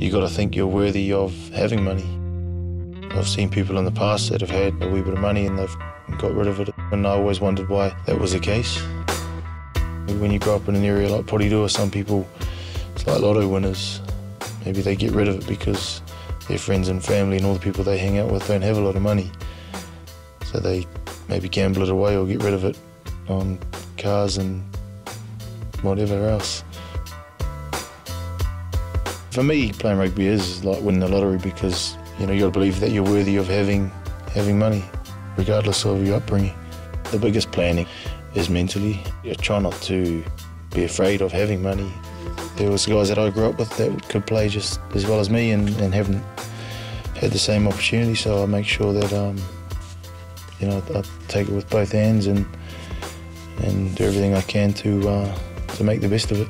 you got to think you're worthy of having money. I've seen people in the past that have had a wee bit of money and they've got rid of it, and I always wondered why that was the case. When you grow up in an area like Porirua, some people, it's like lotto winners. Maybe they get rid of it because their friends and family and all the people they hang out with don't have a lot of money. So they maybe gamble it away or get rid of it on cars and whatever else. For me, playing rugby is like winning the lottery because you know you got to believe that you're worthy of having having money, regardless of your upbringing. The biggest planning is mentally. You try not to be afraid of having money. There was guys that I grew up with that could play just as well as me and, and haven't had the same opportunity. So I make sure that um, you know I take it with both hands and and do everything I can to uh, to make the best of it.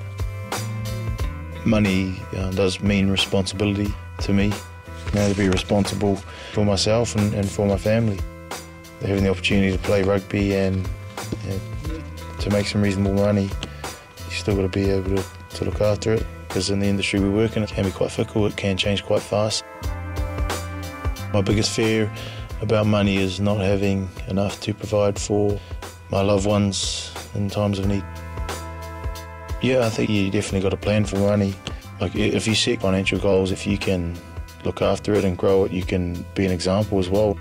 Money uh, does mean responsibility to me. You know, to be responsible for myself and, and for my family. Having the opportunity to play rugby and, and to make some reasonable money, you still got to be able to, to look after it because in the industry we work in, it can be quite fickle, it can change quite fast. My biggest fear about money is not having enough to provide for my loved ones in times of need. Yeah, I think you definitely got a plan for money. Like if you set financial goals, if you can look after it and grow it, you can be an example as well.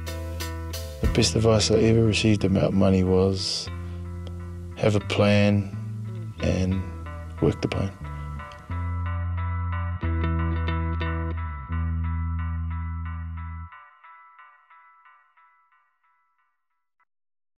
The best advice I ever received about money was have a plan and work the plan.